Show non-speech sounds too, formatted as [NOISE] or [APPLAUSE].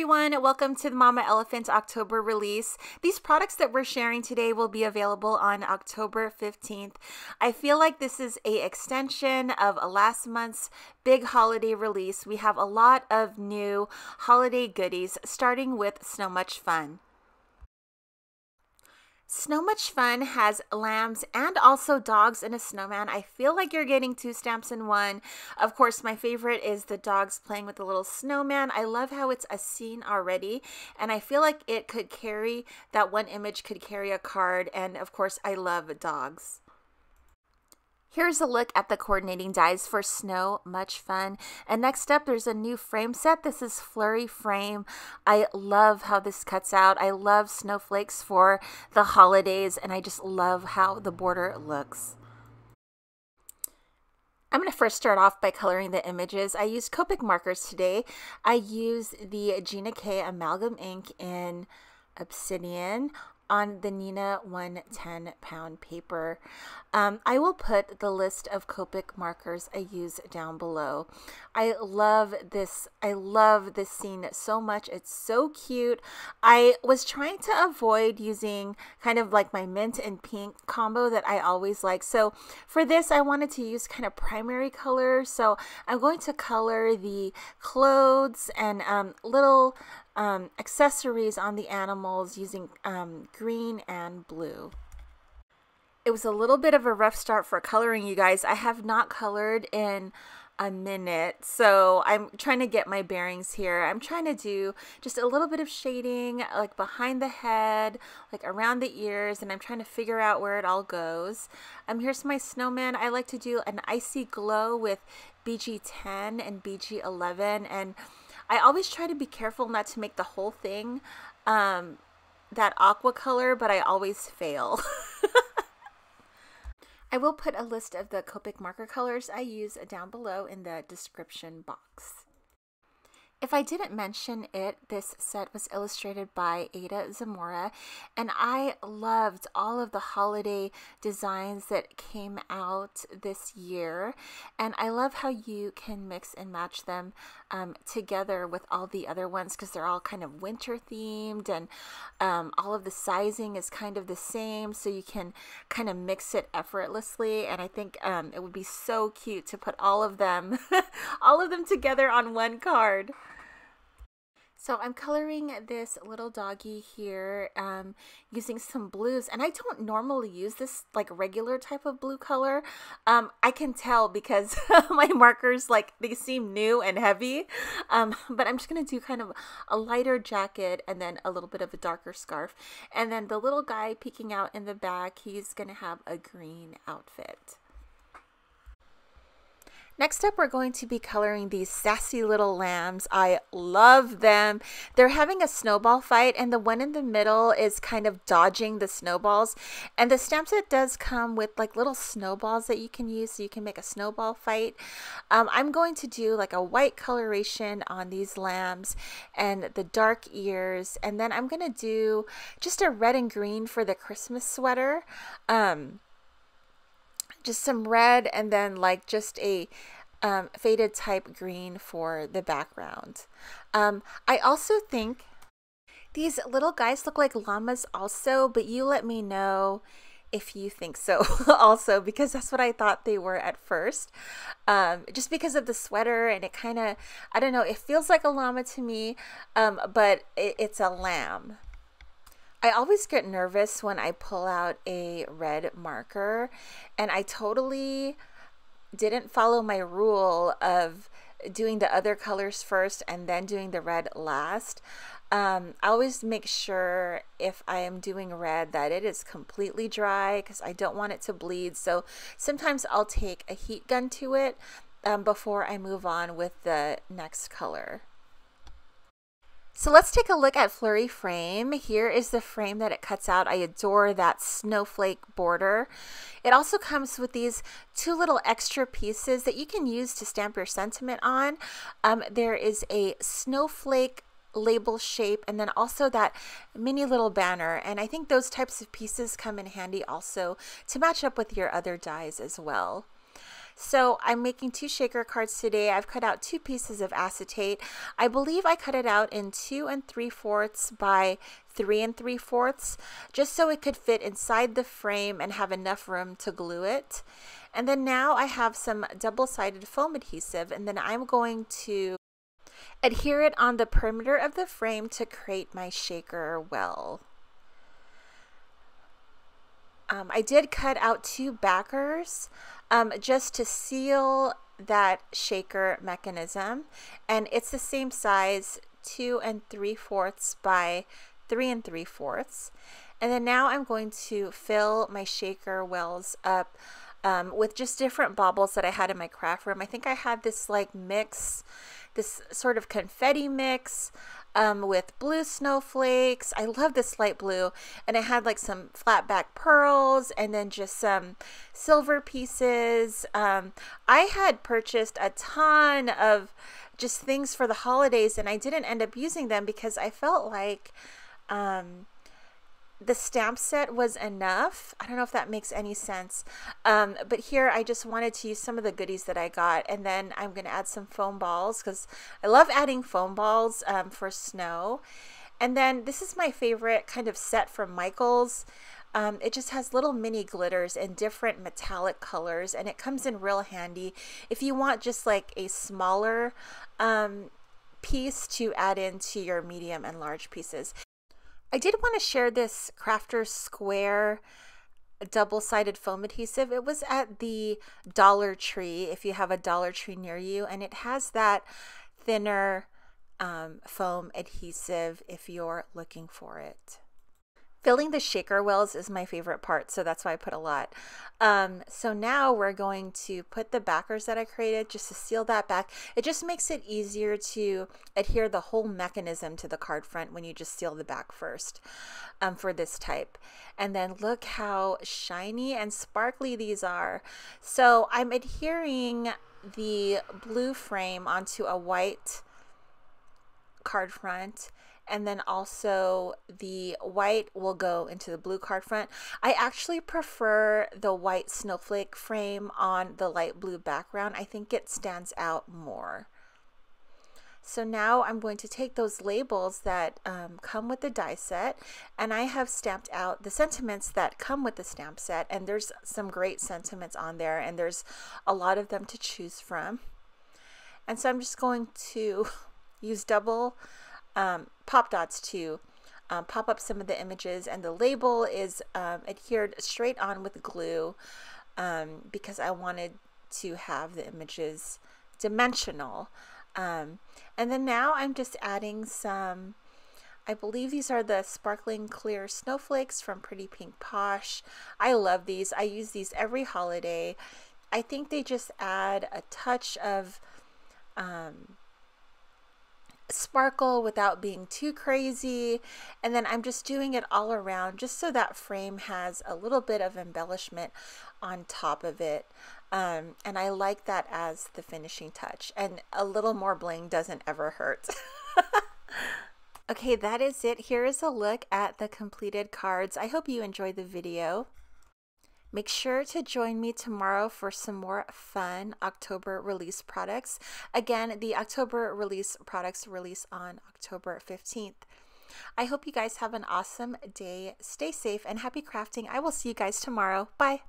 everyone, welcome to the Mama Elephant October release. These products that we're sharing today will be available on October 15th. I feel like this is a extension of last month's big holiday release. We have a lot of new holiday goodies starting with Snow Much Fun. Snow Much Fun has lambs and also dogs and a snowman. I feel like you're getting two stamps in one. Of course, my favorite is the dogs playing with the little snowman. I love how it's a scene already, and I feel like it could carry, that one image could carry a card, and of course, I love dogs. Here's a look at the coordinating dies for snow, much fun. And next up, there's a new frame set. This is Flurry Frame. I love how this cuts out. I love snowflakes for the holidays, and I just love how the border looks. I'm going to first start off by coloring the images. I used Copic markers today. I use the Gina K Amalgam ink in Obsidian on the Neenah 110 pound paper. Um, I will put the list of Copic markers I use down below. I love this. I love this scene so much. It's so cute. I was trying to avoid using kind of like my mint and pink combo that I always like. So for this, I wanted to use kind of primary color. So I'm going to color the clothes and um, little um, accessories on the animals using um, green and blue. It was a little bit of a rough start for coloring, you guys. I have not colored in a minute. So I'm trying to get my bearings here. I'm trying to do just a little bit of shading like behind the head, like around the ears, and I'm trying to figure out where it all goes. Um, here's my snowman. I like to do an icy glow with BG10 and BG11 and I always try to be careful not to make the whole thing um, that aqua color, but I always fail. [LAUGHS] I will put a list of the Copic marker colors I use down below in the description box. If I didn't mention it, this set was illustrated by Ada Zamora, and I loved all of the holiday designs that came out this year. And I love how you can mix and match them um, together with all the other ones because they're all kind of winter themed, and um, all of the sizing is kind of the same, so you can kind of mix it effortlessly. And I think um, it would be so cute to put all of them, [LAUGHS] all of them together on one card. So I'm coloring this little doggy here um, using some blues and I don't normally use this like regular type of blue color. Um, I can tell because [LAUGHS] my markers like they seem new and heavy um, but I'm just going to do kind of a lighter jacket and then a little bit of a darker scarf and then the little guy peeking out in the back he's going to have a green outfit. Next up, we're going to be coloring these sassy little lambs. I love them. They're having a snowball fight, and the one in the middle is kind of dodging the snowballs. And the stamp set does come with like little snowballs that you can use so you can make a snowball fight. Um, I'm going to do like a white coloration on these lambs and the dark ears. And then I'm going to do just a red and green for the Christmas sweater. Um, just some red and then like just a um, faded type green for the background. Um, I also think these little guys look like llamas also, but you let me know if you think so [LAUGHS] also because that's what I thought they were at first. Um, just because of the sweater and it kind of, I don't know, it feels like a llama to me, um, but it, it's a lamb. I always get nervous when I pull out a red marker and I totally didn't follow my rule of doing the other colors first and then doing the red last. Um, I always make sure if I am doing red that it is completely dry because I don't want it to bleed. So sometimes I'll take a heat gun to it um, before I move on with the next color. So let's take a look at Flurry Frame. Here is the frame that it cuts out. I adore that snowflake border. It also comes with these two little extra pieces that you can use to stamp your sentiment on. Um, there is a snowflake label shape and then also that mini little banner and I think those types of pieces come in handy also to match up with your other dies as well. So I'm making two shaker cards today. I've cut out two pieces of acetate. I believe I cut it out in two and three fourths by three and three fourths, just so it could fit inside the frame and have enough room to glue it. And then now I have some double-sided foam adhesive, and then I'm going to adhere it on the perimeter of the frame to create my shaker well. Um, I did cut out two backers um, just to seal that shaker mechanism and it's the same size two and three fourths by three and three fourths and then now I'm going to fill my shaker wells up um, with just different baubles that I had in my craft room. I think I had this like mix, this sort of confetti mix um, with blue snowflakes. I love this light blue. And I had like some flat back pearls and then just some silver pieces. Um, I had purchased a ton of just things for the holidays and I didn't end up using them because I felt like um, the stamp set was enough. I don't know if that makes any sense. Um, but here I just wanted to use some of the goodies that I got. And then I'm going to add some foam balls because I love adding foam balls um, for snow. And then this is my favorite kind of set from Michaels. Um, it just has little mini glitters in different metallic colors and it comes in real handy if you want just like a smaller um, piece to add into your medium and large pieces. I did want to share this Crafter Square double-sided foam adhesive. It was at the Dollar Tree, if you have a Dollar Tree near you, and it has that thinner um, foam adhesive if you're looking for it. Filling the shaker wells is my favorite part, so that's why I put a lot. Um, so now we're going to put the backers that I created just to seal that back. It just makes it easier to adhere the whole mechanism to the card front when you just seal the back first um, for this type. And then look how shiny and sparkly these are. So I'm adhering the blue frame onto a white card front and then also the white will go into the blue card front. I actually prefer the white snowflake frame on the light blue background. I think it stands out more. So now I'm going to take those labels that um, come with the die set and I have stamped out the sentiments that come with the stamp set and there's some great sentiments on there and there's a lot of them to choose from. And so I'm just going to [LAUGHS] use double um, pop dots to um, pop up some of the images and the label is um, adhered straight on with glue um, because I wanted to have the images dimensional. Um, and then now I'm just adding some, I believe these are the sparkling clear snowflakes from Pretty Pink Posh. I love these. I use these every holiday. I think they just add a touch of um, sparkle without being too crazy. And then I'm just doing it all around just so that frame has a little bit of embellishment on top of it. Um, and I like that as the finishing touch. And a little more bling doesn't ever hurt. [LAUGHS] okay, that is it. Here is a look at the completed cards. I hope you enjoyed the video. Make sure to join me tomorrow for some more fun October release products. Again, the October release products release on October 15th. I hope you guys have an awesome day. Stay safe and happy crafting. I will see you guys tomorrow. Bye.